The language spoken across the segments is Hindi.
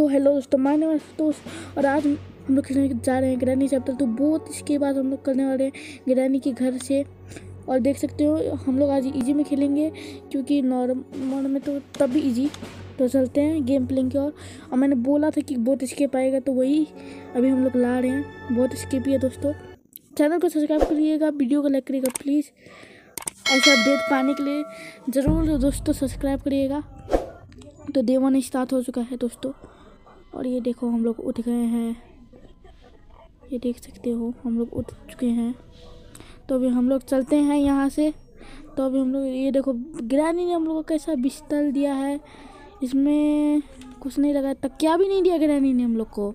तो हेलो दोस्तों मैं नाम दोस्त और आज हम लोग खेलने जा रहे हैं ग्रैनी चैप्टर तो बहुत इसके बाद हम लोग करने वाले हैं ग्रैनी के घर से। और देख सकते हो, हम लोग आज इजी में खेलेंगे क्योंकि नॉर्मल में तो तब भी इजी तो चलते हैं गेम प्लेइंग की और मैंने बोला था कि बहुत स्केप आएगा तो वही अभी हम लोग ला रहे हैं। बहुत स्केप ही है दोस्तों। चैनल को सब्सक्राइब करिएगा, वीडियो को लाइक करिएगा प्लीज़ ऐसे अपडेट पाने के लिए ज़रूर दोस्तों सब्सक्राइब करिएगा। तो डे वन स्टार्ट हो चुका है दोस्तों। और ये देखो हम लोग उठ गए हैं। ये देख सकते हो, हम लोग उठ चुके हैं। तो अभी हम लोग चलते हैं यहाँ से। तो अभी हम लोग, ये देखो, ग्रैनी ने हम लोग को कैसा बिस्तर दिया है। इसमें कुछ नहीं लगा, तकिया भी नहीं दिया ग्रैनी ने हम लोग को।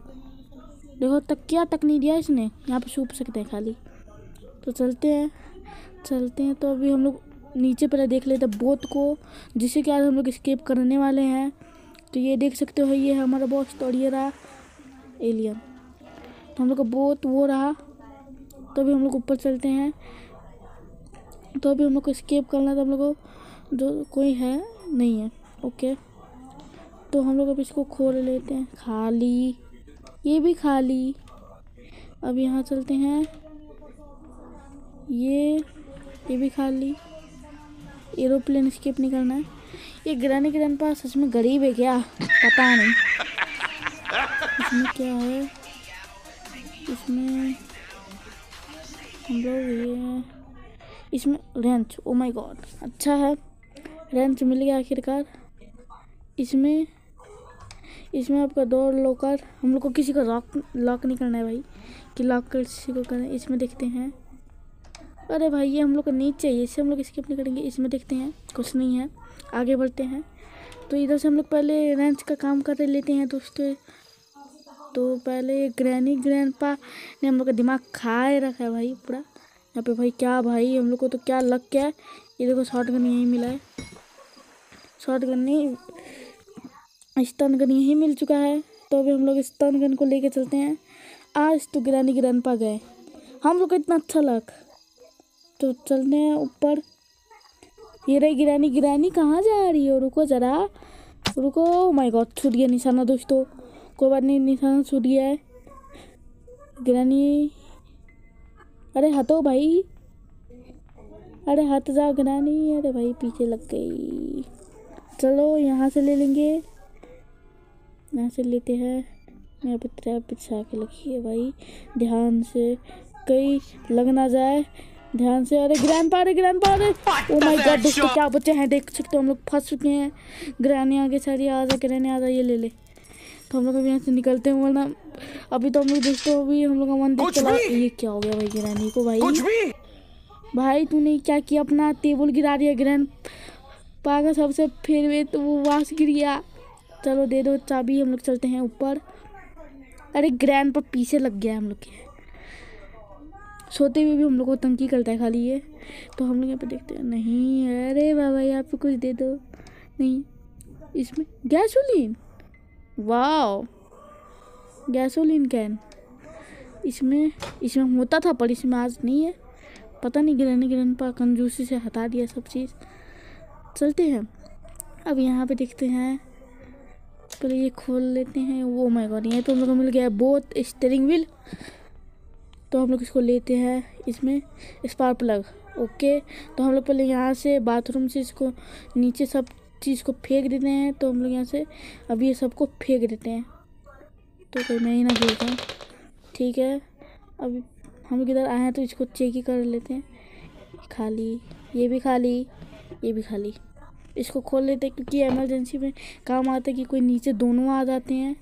देखो, तकिया तक नहीं दिया इसने। यहाँ पे सूप सकते हैं खाली। तो चलते हैं चलते हैं। तो अभी हम लोग नीचे पहले देख लेते बोट को जिससे कि आज हम लोग स्केप करने वाले हैं। तो ये देख सकते हो, ये हमारा बॉस तो ये रहा एलियन तो हम लोग का बोट वो रहा तो अभी हम लोग ऊपर चलते हैं। तो अभी हम लोग को स्केप करना है तो हम लोग को जो कोई है, नहीं है ओके तो हम लोग अब इसको खोल लेते हैं, खाली, ये भी खाली। अब यहाँ चलते हैं, ये ये भी खाली। एरोप्लेन स्केप नहीं करना है। ये ग्रैनी ग्रैंड पास सच में गरीब है क्या? पता नहीं। इसमें क्या है? इसमें इसमें रेंच ओ माय गॉड अच्छा है। रेंच मिल गया आखिरकार। इसमें इसमें आपका डोर लॉकर, हम लोग को किसी का लॉक लॉक नहीं करना है भाई। कि लॉक किसी को करें इसमें देखते हैं। अरे भाई, ये हम लोग को नीचे चाहिए। इससे हम लोग स्किप नहीं करेंगे। इसमें देखते हैं। कुछ नहीं है। आगे बढ़ते हैं। तो इधर से हम लोग पहले रेंच का काम कर लेते हैं दोस्तों। तो पहले ग्रैनी ग्रैंड पा ने हम लोग का दिमाग खाए रखा है भाई पूरा। यहाँ पे भाई क्या भाई, हम लोग को तो क्या लग गया है। ये देखो शॉर्ट गन यहीं मिला है। शॉर्ट गन नहीं स्टन गन यहीं मिल चुका है। तो अभी हम लोग स्टन गन को लेके चलते हैं। आज तो ग्रैनी ग्रैंड पा गए। हम लोग को इतना अच्छा लग। तो चलते हैं ऊपर। ये रही गिरानी गिरानी कहाँ जा रही हो? रुको ज़रा। रुको। माय गॉड छूट गया निशाना दोस्तों। कोई बात नहीं, निशाना छूट गया है। गिरानी। अरे हटो भाई। अरे हट जाओ गिरानी। अरे भाई, पीछे लग गई। चलो, यहाँ से ले लेंगे। यहाँ से लेते हैं। यहाँ पे ट्रैप बिछा के रखिए भाई। ध्यान से। कहीं लग ना जाए। ध्यान से अरे ग्रैंड पा रहे ग्रैंड पा रहे ओ माय गॉड दोस्तों क्या बच्चे हैं देख सकते हो हम लोग फंस चुके हैं। ग्रैनी आगे सारी आ जा ग्रैनी आ जा ये ले ले। तो हम लोग अभी यहाँ से निकलते हैं वरना अभी तो हम लोग दोस्तों अभी हम लोग का मन देख चला। ये क्या हो गया भाई ग्रैनी को भाई? भाई तूने क्या किया? अपना टेबल गिरा दिया ग्रैंड पागा सबसे फिर वे तो वो वास गिर गया। चलो दे दो चाबी हम लोग चलते हैं ऊपर। अरे ग्रैंड पर पीछे लग गया हम लोग के। सोते हुए भी हम लोग को तंगी करता है खाली ये। तो हम लोग यहाँ पे देखते हैं, नहीं अरे बाबा यहाँ पे कुछ दे दो। नहीं, इसमें गैसोलीन। Wow, gasoline can. इसमें इसमें होता था पर इसमें आज नहीं है। पता नहीं गिरने गिरन पर कंजूसी से हटा दिया सब चीज़। चलते हैं। अब यहाँ पे देखते हैं। पहले ये खोल लेते हैं। वो माय गॉड ये तो हम लोग को मिल गया बोथ स्टेयरिंग व्हील। तो हम लोग इसको लेते हैं इसमें स्पार्क प्लग ओके तो हम लोग पहले यहाँ से बाथरूम से इसको नीचे सब चीज़ को फेंक देते हैं तो हम लोग यहाँ से अब ये सबको फेंक देते हैं। तो कोई मैं ही ना जाऊँ ठीक है? अब हम लोग इधर आए हैं तो इसको चेक ही कर लेते हैं। खाली, ये भी खाली, ये भी खाली। इसको खोल लेते हैं क्योंकि एमरजेंसी में काम आता है कि कोई नीचे दोनों आ जाते हैं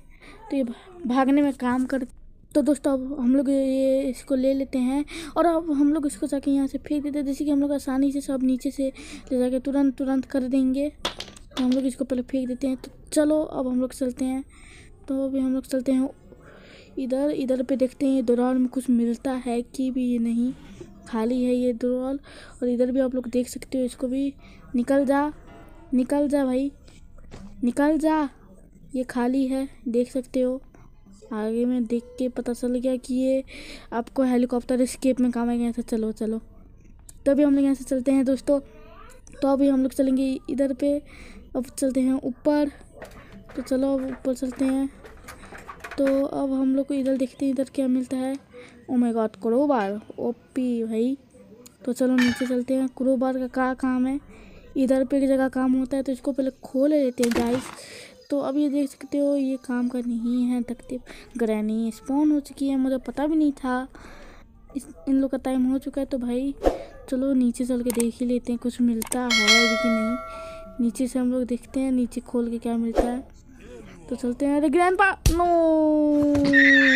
तो ये भागने में काम कर तो दोस्तों, अब हम लोग ये इसको ले लेते हैं और अब हम लोग इसको जाके यहाँ से फेंक देते हैं। जैसे कि हम लोग आसानी से सब नीचे से ले जाके तुरंत तुरंत कर देंगे। तो हम लोग इसको पहले फेंक देते हैं। तो चलो, अब हम लोग चलते हैं। तो अभी हम लोग चलते हैं इधर इधर पे देखते हैं। दौरान में कुछ मिलता है कि भी, ये नहीं। खाली है ये दौरान। और इधर भी आप लोग देख सकते हो इसको भी। निकल जा निकल जा भाई। निकल जा। ये खाली है, देख सकते हो। आगे में देख के पता चल गया कि ये आपको हेलीकॉप्टर स्केप में काम आएगा। ऐसा चलो चलो। तो अभी हम लोग यहाँ से चलते हैं दोस्तों। तो अभी हम लोग चलेंगे इधर पे। अब चलते हैं ऊपर। तो चलो अब ऊपर चलते हैं। तो अब हम लोग को इधर देखते हैं, इधर क्या मिलता है। ओ my god crowbar O P. तो चलो नीचे चलते हैं। क्रोबार का क्या काम है? इधर पे एक जगह काम होता है तो इसको पहले खोल लेते हैं गाइस तो अब ये देख सकते हो, ये काम का नहीं है तकते ग्रैनी स्पॉन हो चुकी है, मुझे पता भी नहीं था। इस, इन लोग का टाइम हो चुका है तो भाई, चलो नीचे चल के देख ही लेते हैं, कुछ मिलता है अभी कि नहीं। नीचे से हम लोग देखते हैं, नीचे खोल के क्या मिलता है। तो चलते हैं, अरे ग्रैंड पा नो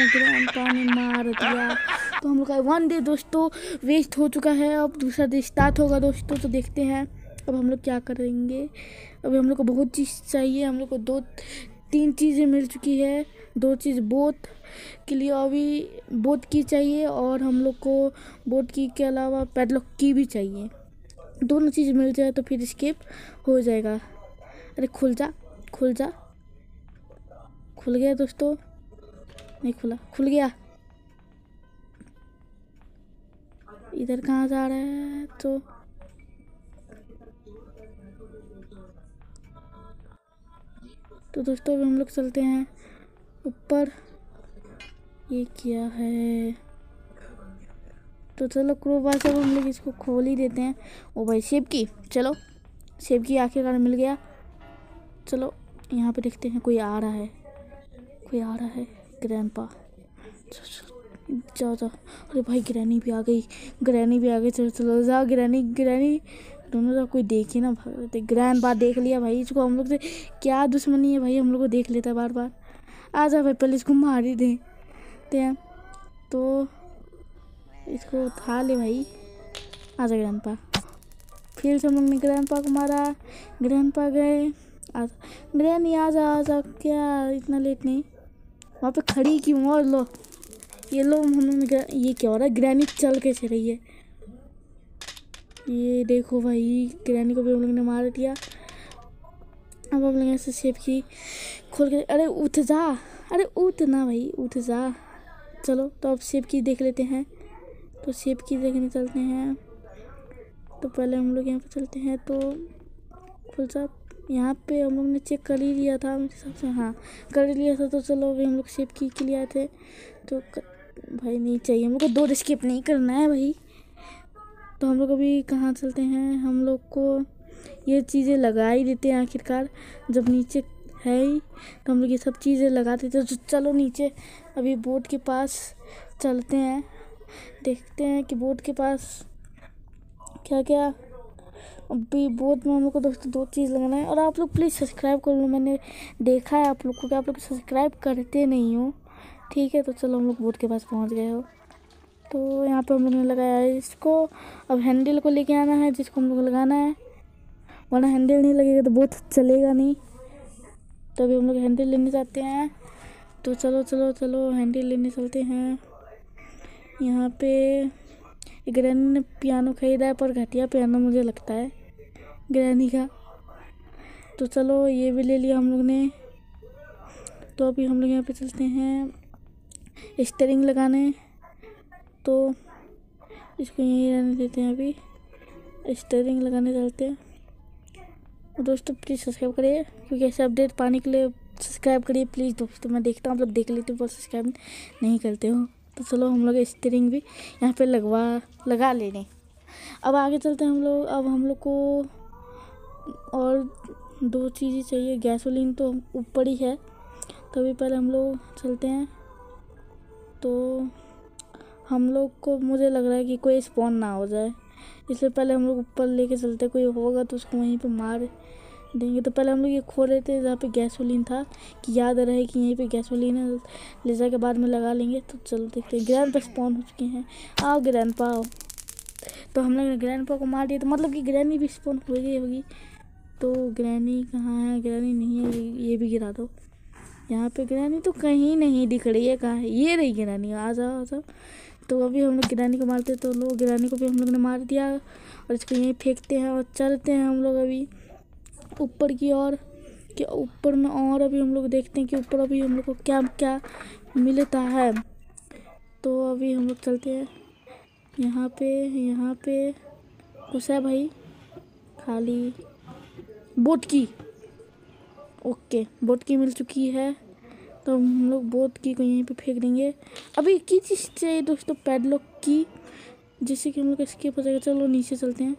ग्रैंड पा ने मार दिया। तो हम लोग का वन डे दोस्तों वेस्ट हो चुका है। अब दूसरा डे स्टार्ट होगा दोस्तों तो देखते हैं। अब हम लोग क्या करेंगे? अभी हम लोग को बहुत चीज़ चाहिए, हम लोग को दो, तीन चीज़ें मिल चुकी है। दो चीज़ बोट के लिए अभी बोट की चाहिए और हम लोग को बोट की के अलावा पैडलॉक की भी चाहिए। दोनों चीज़ मिल जाए तो फिर स्केप हो जाएगा। अरे खुल जा खुल जा। खुल गया दोस्तों। नहीं खुला, खुल गया। इधर कहाँ जा रहा है? तो तो दोस्तों अभी हम लोग चलते हैं ऊपर। ये क्या है? तो चलो क्रोबार से हम लोग इसको खोल ही देते हैं। ओ भाई सेब की। चलो सेब की आखिरकार मिल गया। चलो, यहाँ पे देखते हैं, कोई आ रहा है। कोई आ रहा है? ग्रैंडपा जाओ जाओ अरे भाई ग्रैनी भी आ गई। ग्रैनी भी आ गई। चलो चलो जाओ ग्रैनी ग्रैनी दोनों का कोई देख ना ग्रैंड बार देख लिया भाई, इसको हम लोग से क्या दुश्मनी है भाई, हम लोग को देख लेता है बार बार। आ जा भाई, पहले इसको मार ही हैं। तो इसको उठा ले भाई। आ जा ग्रैंड पा फिर से हम लोग ने ग्रैंड पा को मारा। ग्रैंड पा गए। आ ग्रैनी आ जा आ जा। क्या? इतना लेट नहीं। वहाँ पे खड़ी क्यों और लो। ये लो, हम ये क्या हो रहा है? ग्रैनी चल कैसे रही है? ये देखो भाई, किरानी को भी हम लोग ने मार दिया। अब हम लोग ऐसे सेब की खोल के अरे, उठ जा। अरे, उठ ना भाई, उठ जा। चलो तो अब सेब की देख लेते हैं। तो सेब की देखने चलते हैं। तो पहले हम लोग यहाँ पे चलते हैं तो खुल जा। यहाँ पे हम लोग ने चेक कर ही लिया था मेरे हिसाब से। हाँ कर ही लिया था तो चलो अभी हम लोग सेब की के लिए आए थे तो भाई नहीं चाहिए हम लोग को दो स्किप नहीं करना है भाई। तो हम लोग अभी कहाँ चलते हैं? हम लोग को ये चीज़ें लगा ही देते हैं आखिरकार। जब नीचे है ही तो हम लोग ये सब चीज़ें लगा देते हैं। तो चलो नीचे, अभी बोट के पास चलते हैं। देखते हैं कि बोट के पास क्या क्या अभी बोट में हम लोग को दोस्तों दो चीज़ लगाना है। और आप लोग प्लीज़ सब्सक्राइब कर लो। मैंने देखा है आप लोग को कि आप लोग सब्सक्राइब करते नहीं हो। ठीक है तो चलो हम लोग बोट के पास पहुँच गए हो। तो यहाँ पे हम लोग ने लगाया है इसको। अब हैंडल को लेके आना है, जिसको हम लोग लगाना है। वरना हैंडल नहीं लगेगा तो बहुत चलेगा नहीं। तो अभी हम लोग हैंडल लेने जाते हैं। तो चलो चलो चलो हैंडल लेने चलते हैं। यहाँ पे ग्रैनी ने पियानो खरीदा है, पर घटिया पियानो मुझे लगता है ग्रैनी का। तो चलो, ये भी ले लिया हम लोग ने। तो अभी हम लोग यहाँ पे चलते हैं स्टेरिंग लगाने। तो इसको यहीं रहने देते हैं अभी। स्टेयरिंग लगाने चलते हैं। दोस्तों प्लीज़ सब्सक्राइब करिए, क्योंकि ऐसे अपडेट पाने के लिए सब्सक्राइब करिए प्लीज़ दोस्तों, मैं देखता हूँ, आप लोग देख लेते हो, पर सब्सक्राइब नहीं करते हो। तो चलो, हम लोग स्टेयरिंग भी यहाँ पे लगवा, लगा लेने। अब आगे चलते हैं हम लोग। अब हम लोग को और दो चीज़ें चाहिए। गैसोलीन तो ऊपर ही है। तो अभी पहले हम लोग चलते हैं। तो हम लोग को, मुझे लग रहा है कि कोई स्पॉन ना हो जाए। इसलिए पहले हम लोग ऊपर लेके चलते, कोई होगा तो उसको वहीं पे मार देंगे। तो पहले हम लोग ये खो रहे थे, जहाँ पे गैसोलीन था, कि याद रहे कि यहीं पे गैसोलीन है, ले जाके बाद में लगा लेंगे तो चलो देखते हैं। ग्रैंड पा स्पॉन हो चुके हैं। आओ ग्रैंड पा आओ। तो हम लोग ग्रैंड पा को मार दिया तो मतलब कि ग्रैनी भी स्पॉन हो गई होगी। तो ग्रैनी कहाँ है? ग्रैनी नहीं है, ये भी गिरा दो। यहाँ पे ग्रैनी तो कहीं नहीं दिख रही है, कहाँ है? ये रही ग्रैनी आ जाओ आ जाओ तो अभी हम लोग गिरानी को मारते तो लोग गिरानी को भी हम लोग ने मार दिया और इसको यहीं फेंकते हैं और चलते हैं हम लोग अभी ऊपर की ओर, कि ऊपर में और अभी हम लोग देखते हैं कि ऊपर अभी हम लोग को क्या क्या मिलता है। तो अभी हम लोग चलते हैं। यहाँ पे यहाँ पे, कुछ है भाई? खाली बोट की। ओके, बोट की मिल चुकी है। तो हम लोग बोध की को यहीं पे फेंक देंगे। अभी की चीज़ चाहिए दोस्तों? पैडलॉक की, जिससे कि हम लोग स्केप हो जाएगा। चलो नीचे चलते हैं।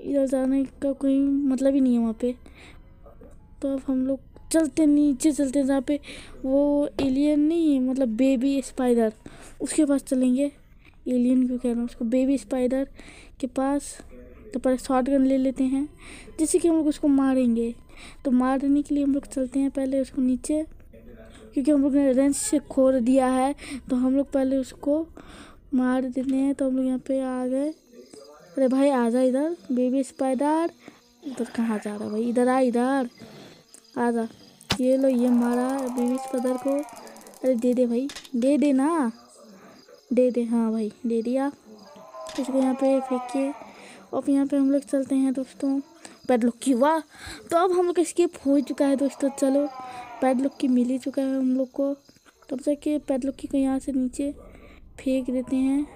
इधर जाने का कोई मतलब ही नहीं है वहाँ पे। तो अब हम लोग चलते नीचे चलते हैं। जहाँ पे वो एलियन नहीं है मतलब बेबी स्पाइडर उसके पास चलेंगे। एलियन क्यों कह रहा हूँ? उसको बेबी स्पाइडर के पास तो पहले शॉर्ट गन ले लेते हैं, जिससे कि हम लोग उसको मारेंगे। तो मारने के लिए हम लोग चलते हैं पहले उसको नीचे। क्योंकि हम लोग ने रेंज से खोल दिया है तो हम लोग पहले उसको मार देते हैं तो हम लोग यहाँ पे आ गए। अरे भाई, आ जा इधर, बेबी स्पाइडर इधर कहाँ जा रहा भाई? इधर आ इधर। आ जा। ये लो, ये मारा बेबी स्पाइडर को। अरे दे दे भाई, दे दे ना। दे दे हाँ भाई, दे दिया। इसको यहाँ पे फेंक के। अब यहाँ पे हम लोग चलते हैं दोस्तों। पैडलॉक की वाह तो अब हम लोग स्किप हो चुका है दोस्तों, चलो। पैडलॉक की मिल ही चुका है हम लोग को। तब तक के पैडलॉक की को यहाँ से नीचे फेंक देते हैं।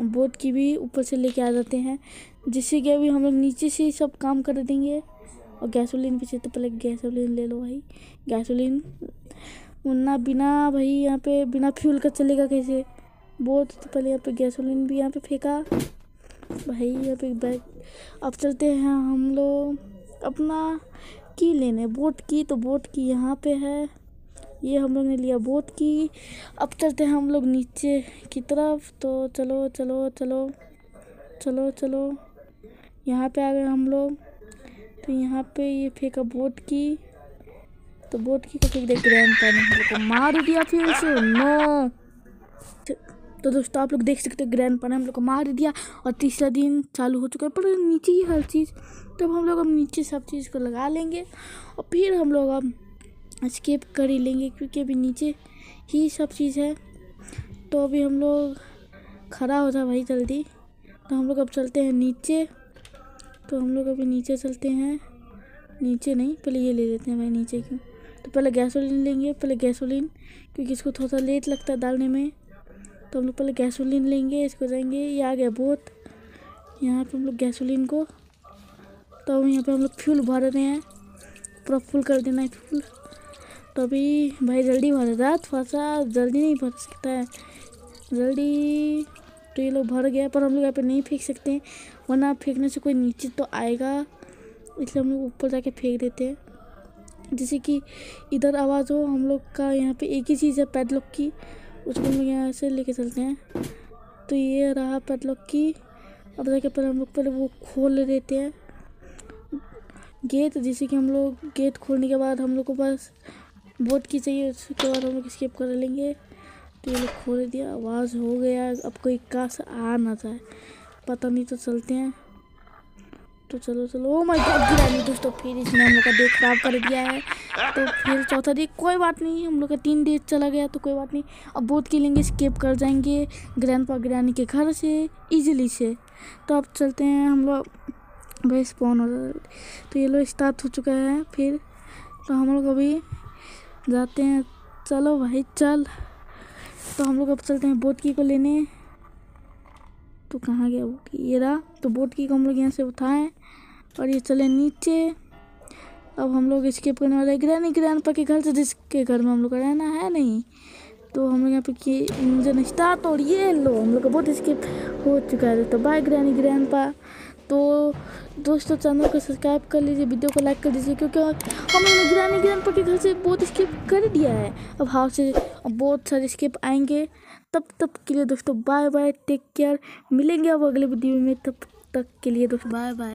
बोट की भी ऊपर से लेके आ जाते हैं। जिससे कि अभी हम लोग नीचे से सब काम कर देंगे। और गैसोलीन पीछे तो पहले गैसोलीन ले लो भाई। गैसोलीन वरना बिना भाई यहाँ पे, बिना फ्यूल का चलेगा कैसे? बोट तो पहले यहाँ पे गैसोलीन भी यहाँ पे फेंका। भाई यहाँ पे बैग अब चलते हैं हम लोग अपना की लेने। बोट की तो बोट की यहाँ पे है। ये हम लोग ने लिया बोट की। अब चलते हैं हम लोग नीचे की तरफ़। तो चलो चलो चलो चलो चलो। यहाँ पे आ गए हम लोग। तो यहाँ पे ये फेंका बोट की। तो बोट की को फेंक दे ग्रैंड पैन हम लोग मार दिया फिर उसे नो तो दोस्तों, आप लोग देख सकते हो ग्रैंड पर हम लोग को मार दिया और तीसरा दिन चालू हो चुका है। पर नीचे ही हर चीज़, तब हम लोग अब नीचे सब चीज़ को लगा लेंगे और फिर हम लोग अब स्केप कर ही लेंगे क्योंकि अभी नीचे ही सब चीज़ है। तो अभी हम लोग खड़ा हो जाए भाई जल्दी। तो हम लोग अब चलते हैं नीचे। तो हम लोग अभी नीचे चलते हैं। नीचे नहीं, पहले ये ले लेते हैं भाई नीचे क्यों? तो पहले गैसोलीन लेंगे, पहले गैसोलीन क्योंकि इसको थोड़ा सा लेट लगता है डालने में। तो हम लोग पहले गैसोलीन लेंगे, इसको जाएँगे, ये आ गया बोट यहाँ पे हम लोग गैसोलीन को तो यहाँ पे हम लोग फ्यूल भर रहे हैं। पूरा फुल कर देना है फ्यूल तो अभी भाई जल्दी भर रहा थोड़ा सा जल्दी नहीं भर सकता है। जल्दी तो ये लोग भर गया, पर हम लोग यहाँ पे नहीं फेंक सकते हैं, वरना फेंकने से कोई नीचे तो आएगा। इसलिए हम लोग ऊपर जाके फेंक देते हैं। जैसे कि इधर आवाज़ हो, हम लोग का यहाँ पे एक ही चीज़ है पैडलॉक की। उसको हम लोग यहाँ से लेके चलते हैं। तो ये रहा पैडलॉक की अब जाके पहले हम लोग पहले वो खोल देते हैं। गेट जैसे कि हम लोग गेट खोलने के बाद हम लोग को बस बोट की चाहिए, उसके बाद हम लोग स्केप कर लेंगे। तो ये लोग खोल दिया, आवाज़ हो गया। अब कोई काश आ ना जाए। पता नहीं तो चलते हैं। तो चलो चलो। ओ माय गॉड गिरा नहीं दोस्तों, फिर इसने हम लोग का डे खराब कर दिया है। तो फिर चौथा डे कोई बात नहीं, हम लोग का तीन डे चला गया तो कोई बात नहीं। अब बोट के लेंगे स्केप कर जाएँगे ग्रैंड पा गिरानी के घर से इजीली से। तो अब चलते हैं हम लोग, भाई स्पॉन हो तो ये लोग स्टार्ट हो चुका है, फिर तो हम लोग अभी जाते हैं। चलो भाई, चल। तो हम लोग अब चलते हैं बोट की को लेने। तो कहाँ गया की ये रहा। तो बोट की को हम लोग यहाँ से उठाएँ। और ये चले नीचे। अब हम लोग स्केप करने वाले ग्रैनी ग्रैंड पा के घर से जिसके घर में हम लोग का रहना है नहीं। तो हम लोग यहाँ पे किए इंजन स्टार्ट और ये लो। हम लोग का बहुत स्केप हो चुका है। तो बाय ग्रैनी ग्रैंड पा। तो दोस्तों चैनल को सब्सक्राइब कर लीजिए वीडियो को लाइक कर दीजिए, क्योंकि हम लोग ग्रैनी ग्रैंड पा के घर से बहुत स्केप कर दिया है। अब हाउस से बहुत सारे स्केप आएँगे। तब तक के लिए दोस्तों बाय बाय टेक केयर मिलेंगे अब अगले वीडियो में। तब तक के लिए दोस्तों बाय बाय